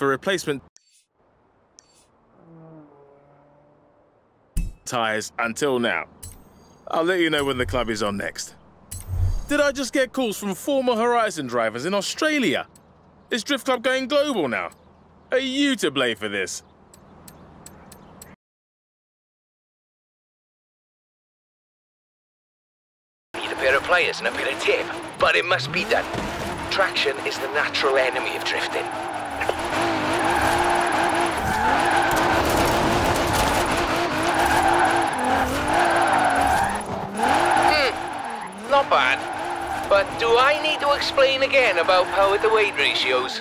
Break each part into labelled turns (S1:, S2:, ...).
S1: for replacement tyres until now. I'll let you know when the club is on next. Did I just get calls from former Horizon drivers in Australia? Is Drift Club going global now? Are you to blame for this?
S2: Need a pair of pliers and a bit of tape, but it must be done. Traction is the natural enemy of drifting. Hmm, not bad. But do I need to explain again about power to weight ratios?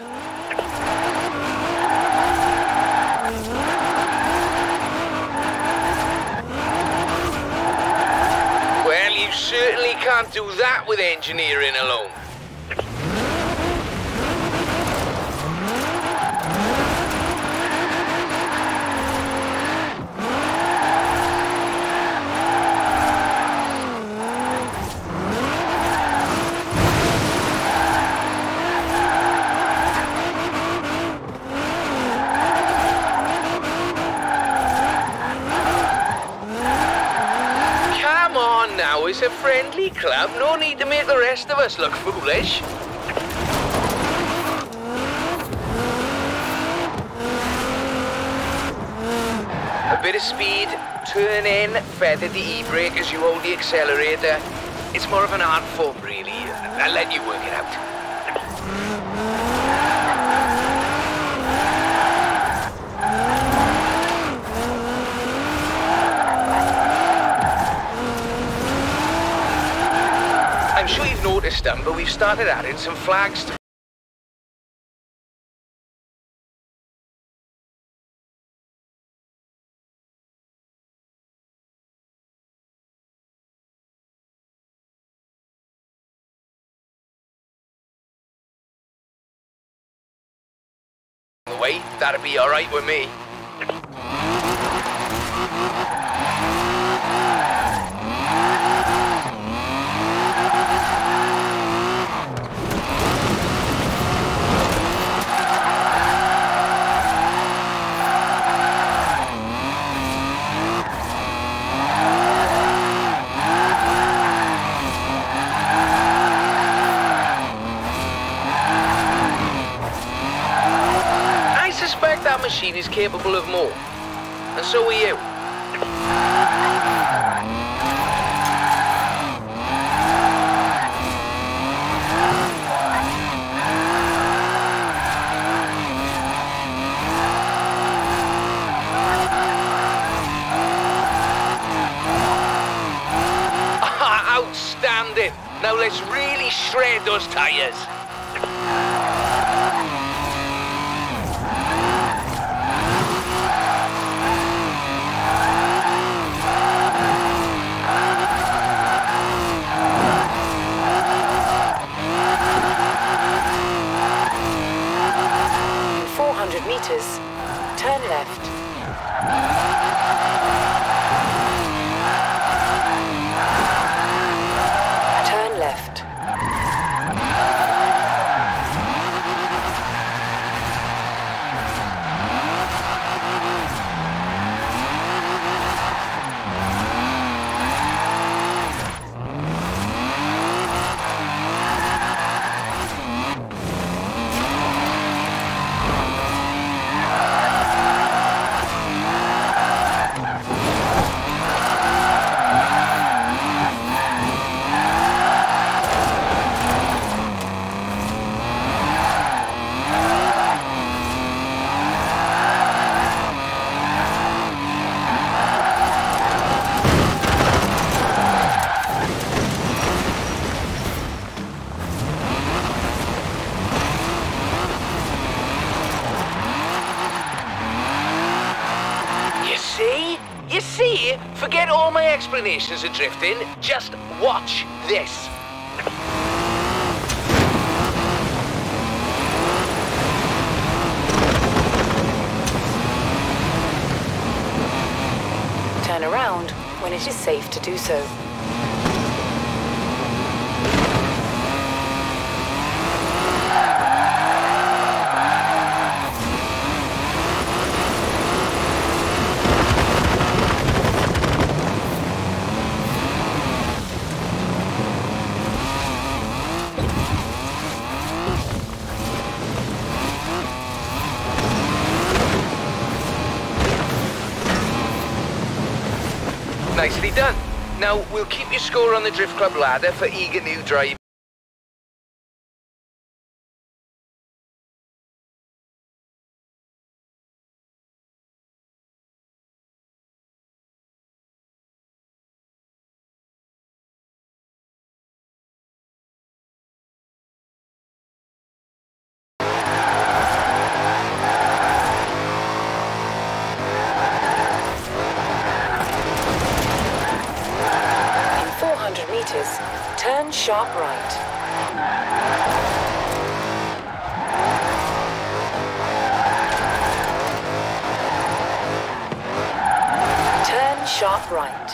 S2: Well, you certainly can't do that with engineering alone. Come on now, it's a friendly club. No need to make the rest of us look foolish. A bit of speed, turn in, feather the e-brake as you hold the accelerator. It's more of an art form, really. I'll let you work it out. I'm noticed them, but we've started adding some flags to the way. That'd be alright with me. I suspect that machine is capable of more. And so are you.
S3: Meters, turn left.
S2: Explanations are drifting. Just watch this.
S3: Turn around when it is safe to do so.
S2: Nicely done. Now, we'll keep your score on the Drift Club ladder for eager new drivers.
S3: Turn sharp right. Turn sharp right.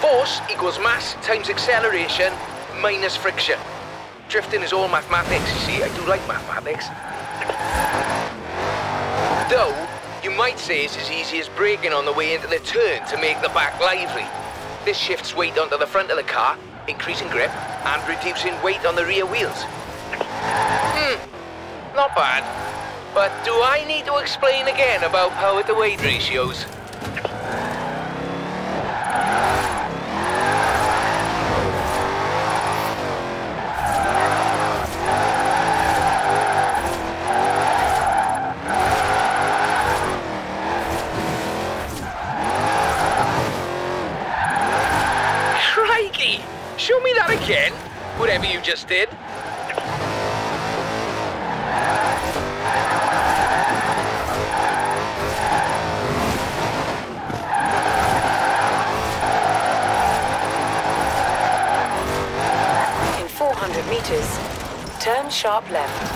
S2: Force equals mass times acceleration minus friction. Drifting is all mathematics, you see. I do like mathematics. Though, you might say it's as easy as braking on the way into the turn to make the back lively. This shifts weight onto the front of the car, increasing grip and reducing weight on the rear wheels. Hmm, not bad. But do I need to explain again about power to weight ratios? Show me that again, whatever you just did.
S3: In 400 meters, turn sharp left.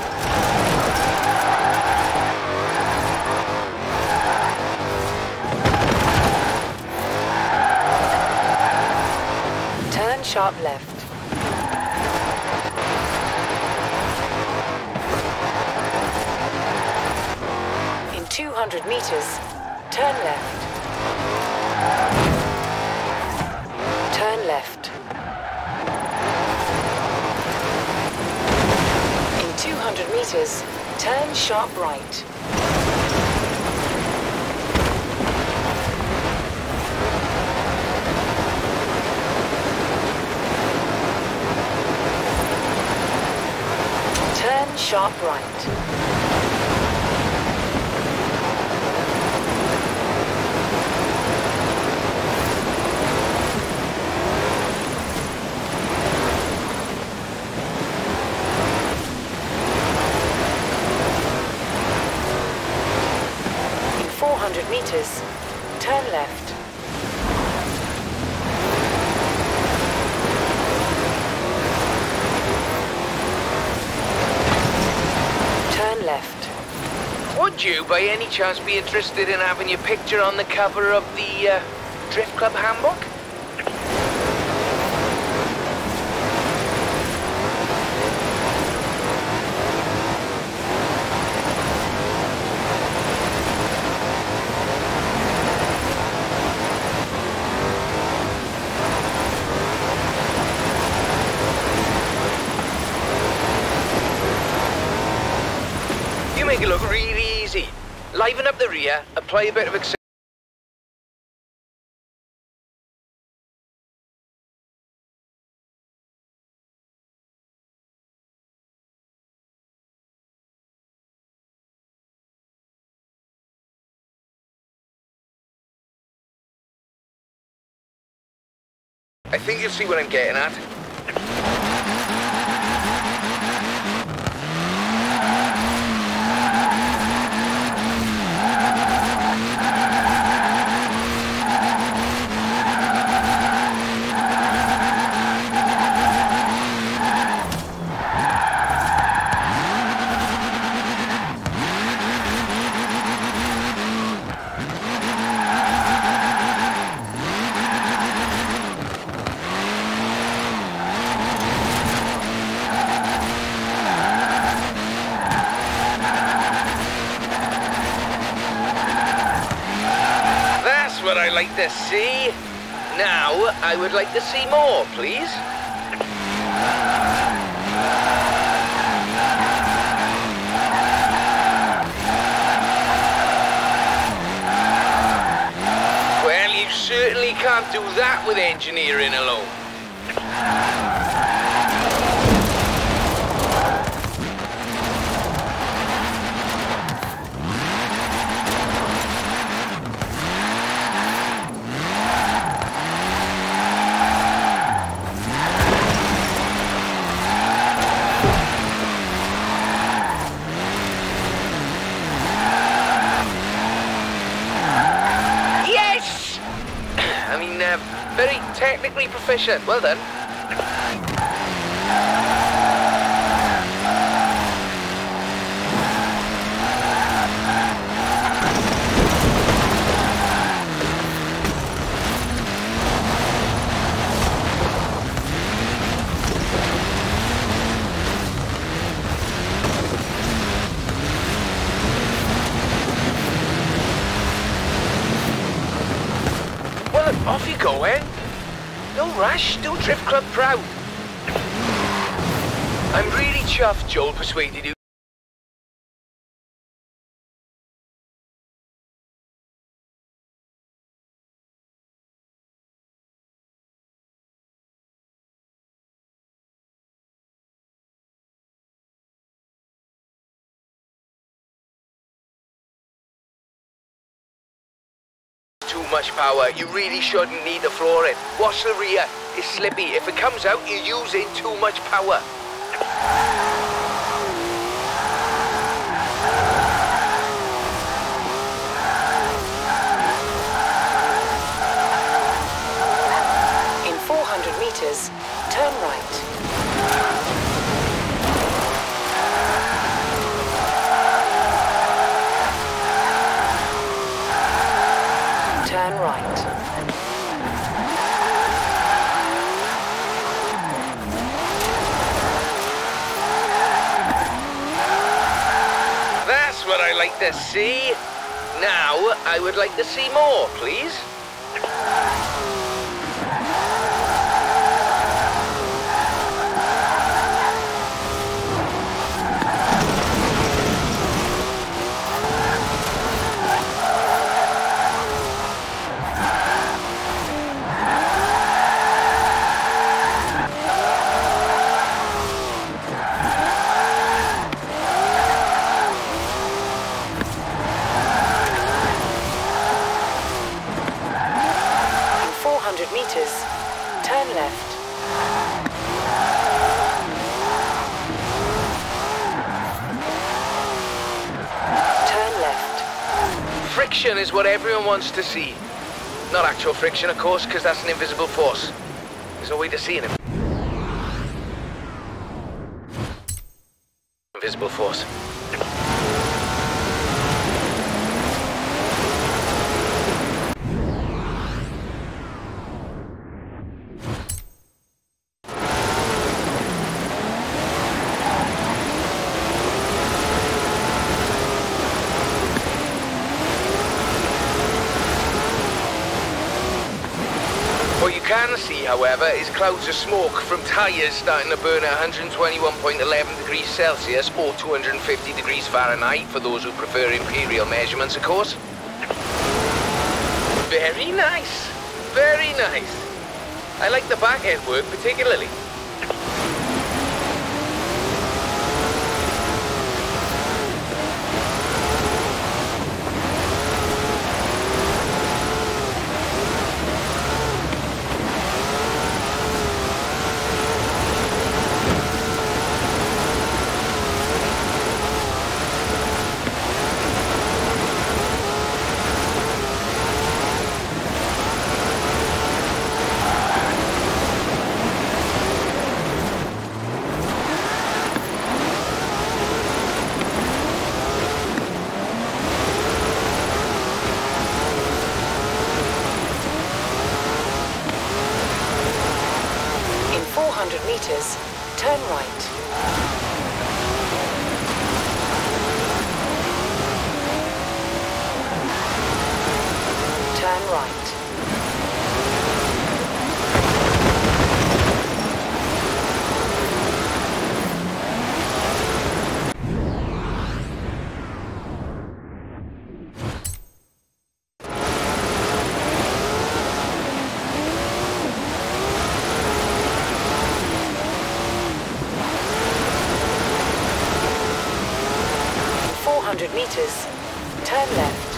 S3: Sharp left. In 200 meters, turn left. Turn left. In 200 meters, turn sharp right. Turn sharp right. In 400 meters, turn left. Turn left.
S2: Would you, by any chance, be interested in having your picture on the cover of the uh, Drift Club handbook? You make it look really easy. Liven up the apply a bit of. I think you'll see what I'm getting at. to see. Now, I would like to see more, please. Well, you certainly can't do that with engineering alone. Proficient. Well done. Well, off you go, eh? No rush. Do Drift Club proud. I'm really chuffed Joel persuaded you. Too much power. You really shouldn't need the flooring. Watch the rear. It's slippy. If it comes out, you're using too much power. Like to see. Now, I would like to see more, please.
S3: In 400 meters, turn left. Turn left.
S2: Friction is what everyone wants to see. Not actual friction, of course, because that's an invisible force. There's no way to see it. Invisible force. What you can see, however, is clouds of smoke from tyres starting to burn at 121.11 degrees Celsius or 250 degrees Fahrenheit for those who prefer imperial measurements, of course. Very nice. Very nice. I like the back end work particularly.
S3: In 400 meters, turn right. Turn right. Turn left.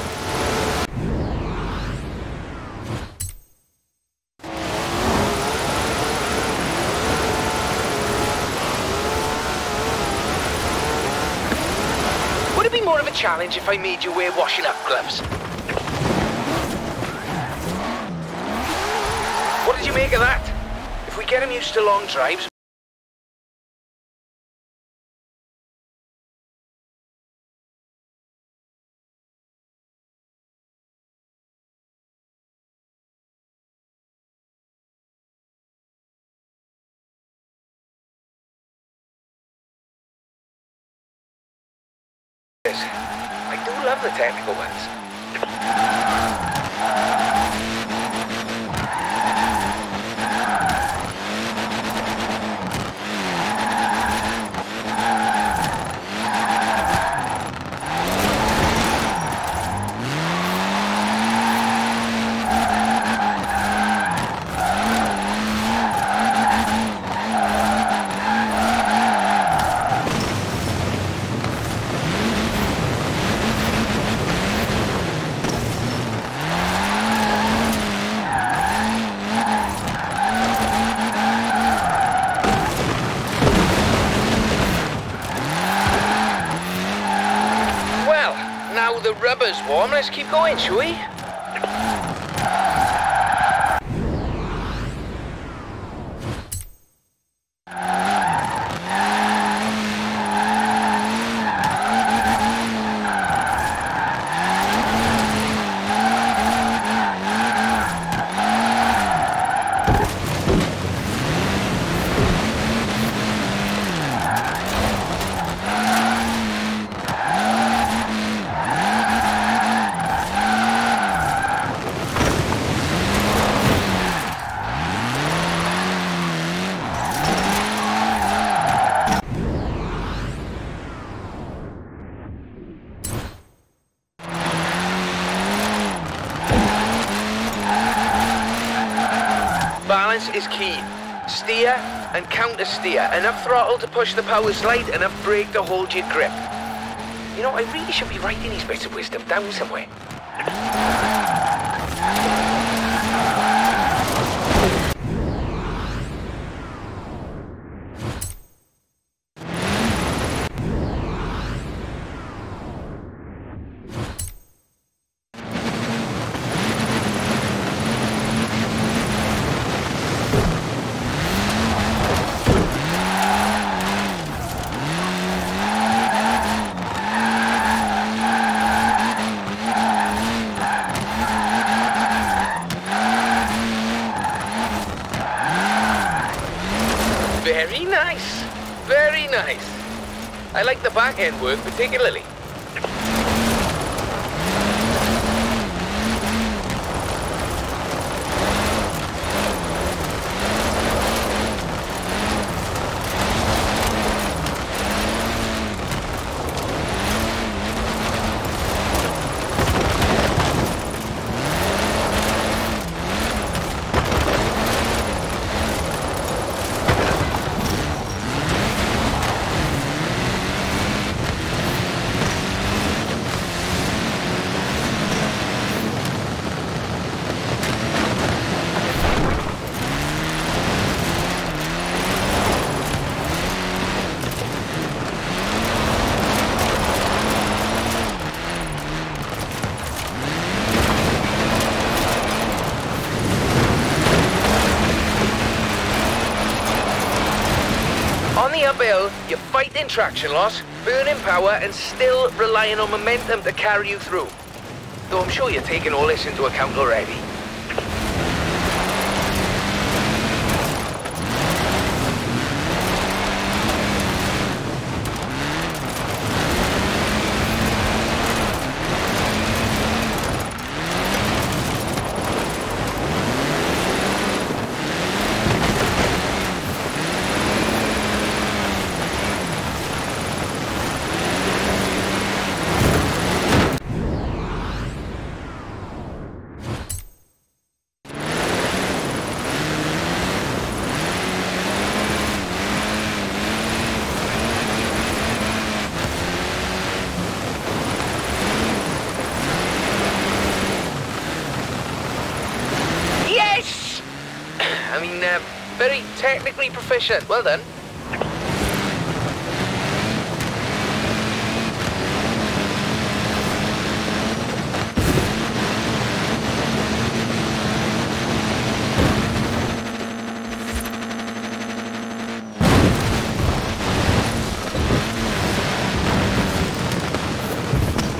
S2: Would it be more of a challenge if I made you wear washing up gloves? What did you make of that? If we get him used to long drives, do love the technical ones. Well, now the rubber's warm, let's keep going, shall we? Key. Steer and counter steer. Enough throttle to push the power slide, enough brake to hold your grip. You know, I really should be writing these bits of wisdom down somewhere. Very nice. Nice. I like the back end work particularly. On the uphill, you're fighting traction loss, burning power, and still relying on momentum to carry you through. Though I'm sure you're taking all this into account already. Technically proficient. Well done.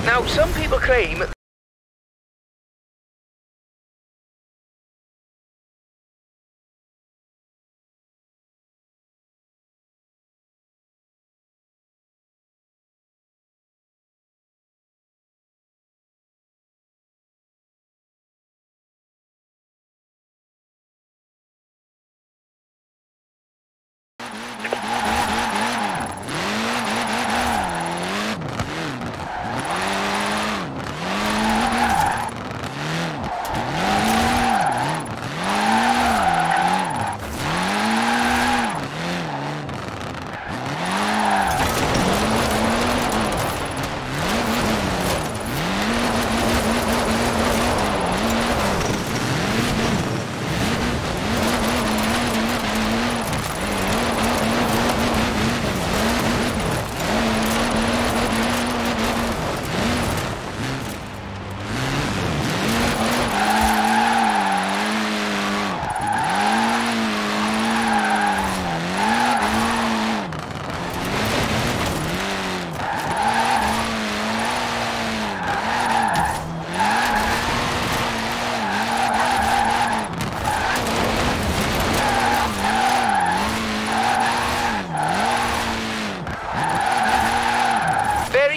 S2: Now, some people claim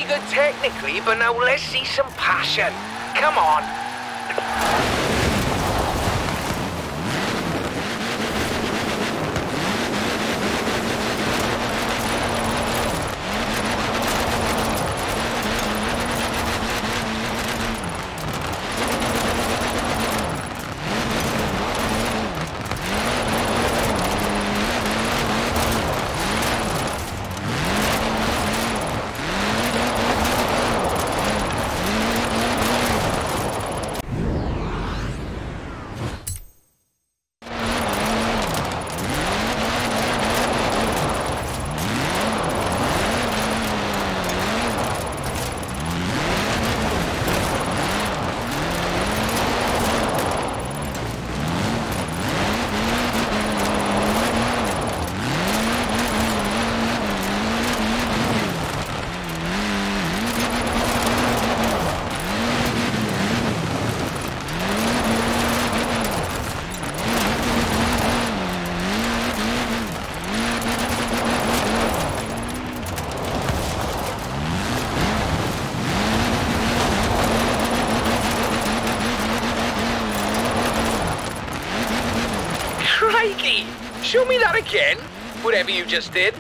S2: Very good technically, but now let's see some passion. Come on. Crikey! Show me that again. Whatever you just did.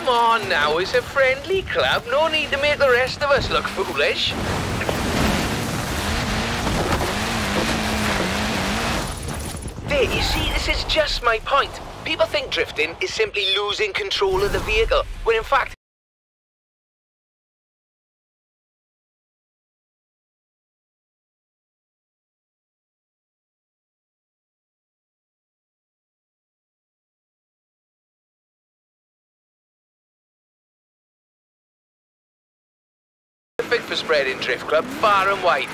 S2: Come on now, a friendly club. No need to make the rest of us look foolish. There, you see, this is just my point. People think drifting is simply losing control of the vehicle, when in fact, spreading Drift Club far and wide.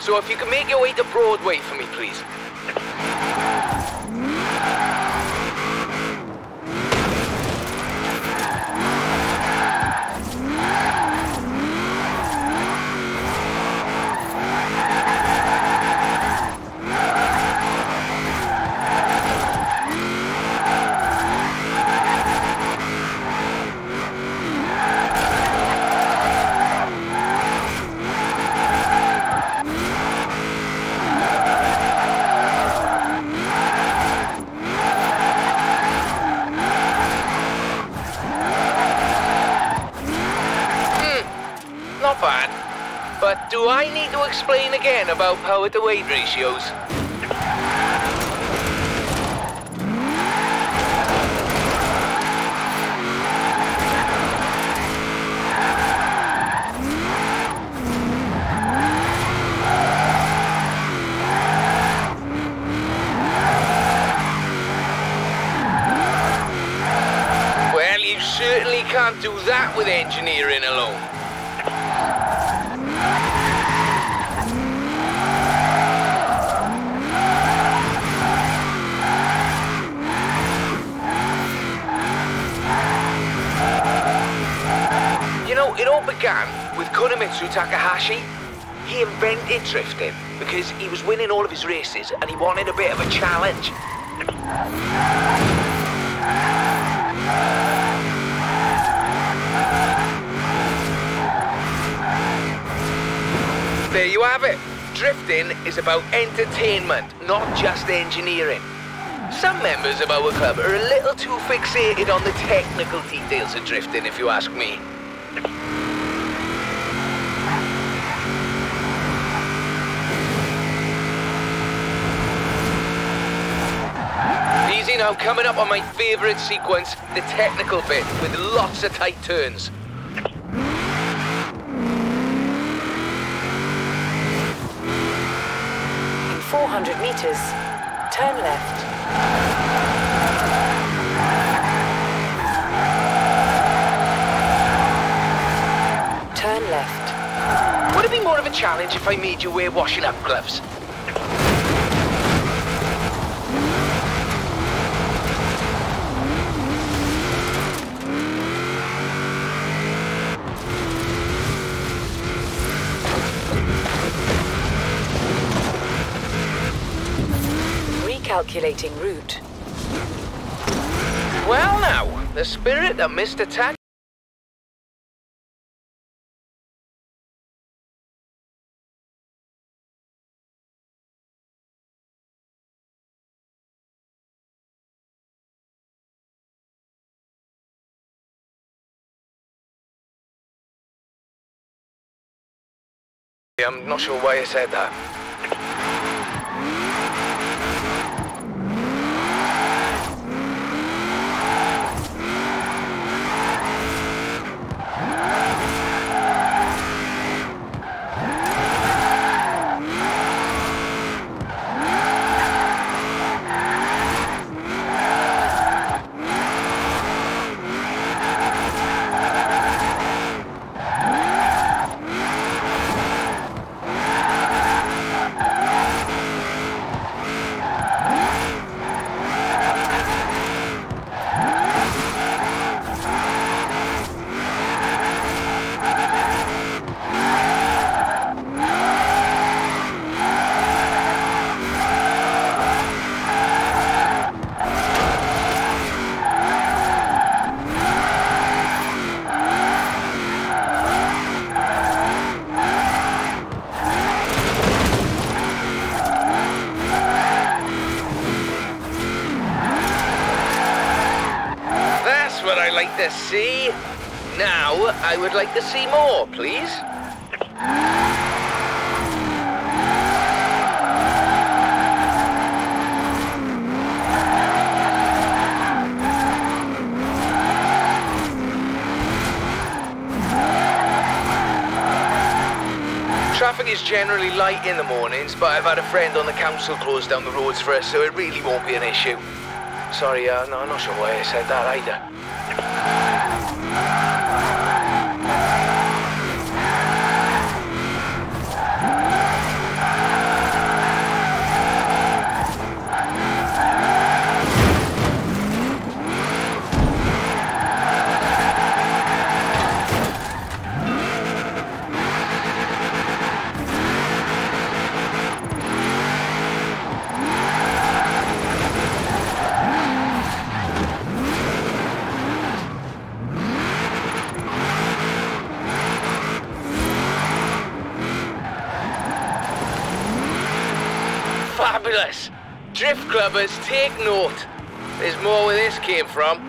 S2: So if you can make your way to Broadway for me, please. Not bad. But do I need to explain again about power to weight ratios? Well, you certainly can't do that with engineering alone. You know, it all began with Kunimitsu Takahashi. He invented drifting because he was winning all of his races and he wanted a bit of a challenge. There you have it. Drifting is about entertainment, not just engineering. Some members of our club are a little too fixated on the technical details of drifting, if you ask me. Easy now, coming up on my favourite sequence, the technical bit, with lots of tight turns.
S3: In 400 meters, turn left. Turn left.
S2: Would it be more of a challenge if I made you wear washing up gloves?
S3: Recalculating route.
S2: Well now, the spirit of Mr. Tak I'm not sure why I said that. That's to see. Now, I would like to see more, please. Traffic is generally light in the mornings, but I've had a friend on the council close down the roads for us, so it really won't be an issue. Sorry, uh, no, I'm not sure why I said that either. Drift clubbers, take note. There's more where this came from.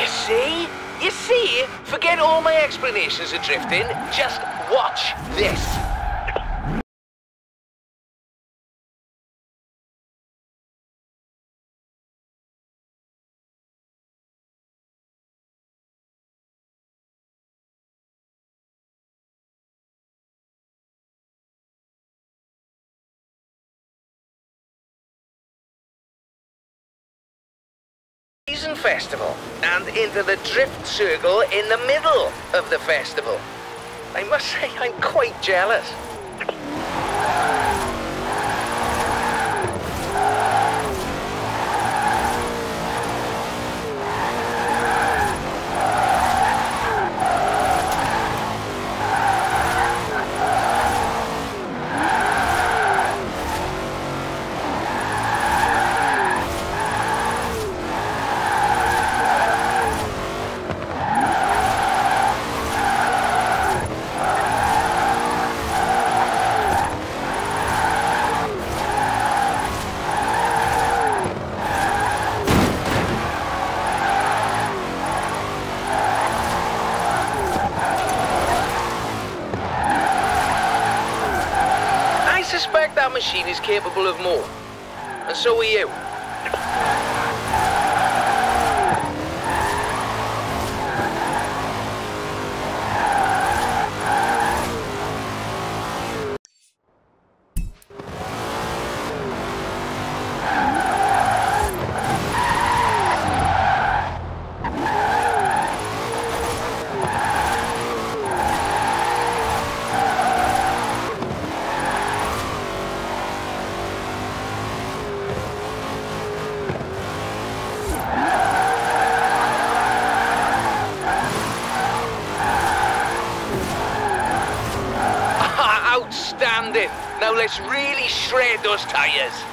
S2: You see? You see? Forget all my explanations of drifting. Just watch this. Festival and into the drift circle in the middle of the festival. I must say I'm quite jealous. I suspect that machine is capable of more. And so are you. Outstanding. Now let's really shred those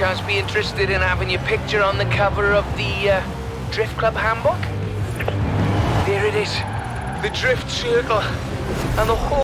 S2: chance be interested in having your picture on the cover of the uh, Drift Club handbook? There it is. The Drift Circle. And the whole